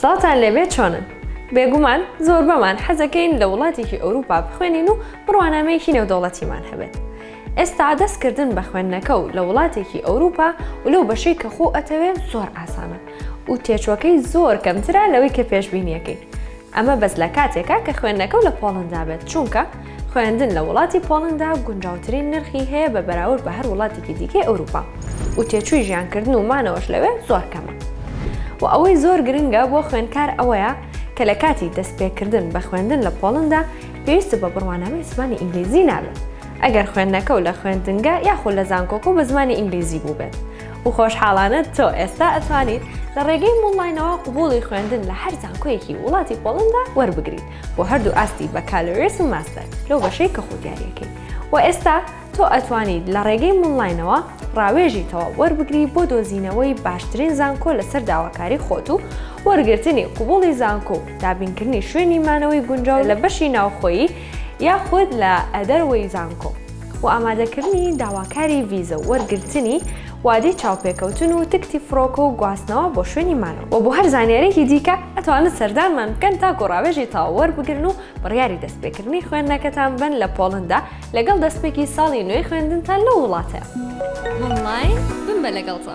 سڵاوتان لێبێ چۆنن؟ بێگومان زۆربەمان حەزەکەین لە وڵاتێکی ئەوروپا بخوێنین و بڕوانامەیەکی نێودەوڵەتیمان هەبێت. ئێستا دەستکردن بە خوێندنەکە و لە وڵاتێکی ئەوروپا و لەو بەشەی کە خۆ ئەتەوێت زۆر ئاسانە و تێچوەکەی زۆر کەمترا لەوەی کە پێشببینیەکەی ئەمە بەس لە کاتێکە کە خوێندنەکەو لە پۆڵەندا بێت، چونکە خوێندن لە وڵاتی پۆڵەندا گونجاوترین نرخی هەیە بە بەراورد بە هەر وڵاتێکی دیکەی ئەوروپا و تێچووی ژیانکردن و مانەوەش لەوێ زۆر کەمە. وە ئەوەی زۆر گرنگە بۆ خوێندکار ئەوەیە کە لە کاتی دەست پێکردن بە خوێندن لە پۆڵەندا پێویستت بە بڕوانامەی زمانی ئینگلیزی نابێت ئەگەر خوێندنەکەو لە خوێندنگە یاخود لە زانکۆکەو بە زمانی ئینگلیزی بووبێت و خۆشحاڵانە تۆ ئێستا ئەتوانیت لە ڕێگەی مۆڵلاینەوە قوبوڵی خوێندن لە هەر زانکۆیەکی وڵاتی پۆڵندا وەربگریت بۆ هەردوو ئاستی بەکالۆریۆس و ماستەر لەو بەشەی کە خۆ دیاریەکەی و ئێستا تۆ ئەتوانیت لە ڕێگەی مۆڵلاینەوە ڕاوێژی تەواو وەربگری بۆ دۆزینەوەی باشترین زانکۆ لەسەر داواکاری خۆت و وەرگرتنی قوبوڵی زانکۆ و دابینکردنی شوێنی مانەوەی گونجاو لە بەشی ناوخۆیی یاخود لە دەرەوەی زانکۆ. و ئامادەکردنی داواکاری ڤیزە و وەرگرتنی وادەی چاوپێکەوتن و تکتی فڕۆکە و گواستنەوە بۆ شوێنی مانەوە. وە بۆ هەر زانیاریەکی دیکە ئەتوانن سەردانمان بکەن تاکو ڕاوێژی تەواو وەربگرن و بڕیاری دەستپێکردنی خوێندنەکەتان بەن لە پۆڵندا لەگەڵ دەستپێکی ساڵی نوێی خوێندنتان لەو وڵاتە. ئۆنڵاین بمبە لەگەڵتە.